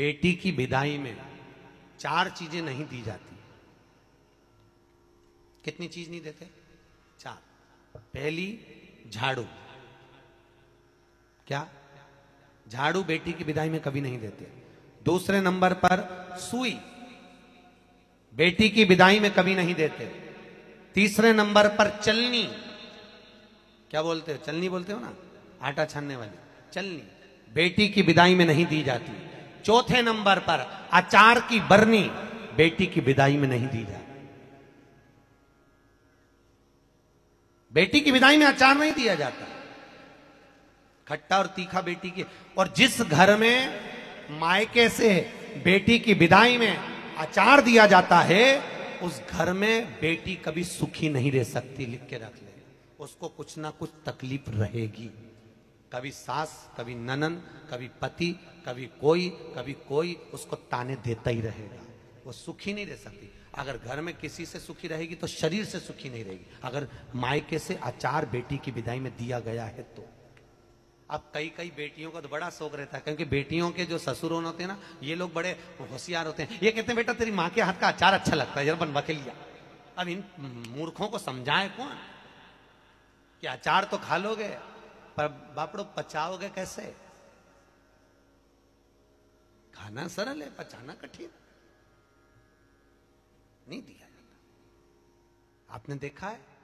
बेटी की विदाई में चार चीज़ें नहीं दी जाती। कितनी चीज़ नहीं देते? चार। पहली, झाड़ू। क्या? झाड़ू बेटी की विदाई में कभी नहीं देते। दूसरे नंबर पर, सुई। बेटी की विदाई में कभी नहीं देते। तीसरे नंबर पर, चलनी। क्या बोलते हो? चलनी बोलते हो ना? आटा छानने वाली। चलनी। बेटी की विदाई में नहीं दी जाती। चौथे नंबर पर अचार की बरनी बेटी की विदाई में नहीं दी जाती। बेटी की विदाई में अचार नहीं दिया जाता। खट्टा और तीखा बेटी के, और जिस घर में मायके से बेटी की विदाई में अचार दिया जाता है, उस घर में बेटी कभी सुखी नहीं रह सकती, लिख के रख ले। उसको कुछ ना कुछ तकलीफ़ रहेगी। कभी सास, कभी ननन, कभी पति, कभी कोई कभी कोई उसको ताने देता ही रहेगा। वो सुखी नहीं रह सकती। अगर घर में किसी से सुखी रहेगी तो शरीर से सुखी नहीं रहेगी। अगर मायके से अचार बेटी की विदाई में दिया गया है तो। अब कई कई बेटियों का तो बड़ा शौक रहता है, क्योंकि बेटियों के जो ससुर होते हैं ना, ये लोग बड़े होशियार होते हैं। ये कहते हैं, बेटा, तेरी माँ के हाथ का अचार अच्छा लगता है, जरा बनवा के लिया। अब इन मूर्खों को समझाए कौन? कि अचार तो खा लोगे। बापड़ो पचाओगे कैसे? खाना सरल है पचाना कठिन। नहीं दिया जाता। आपने देखा है?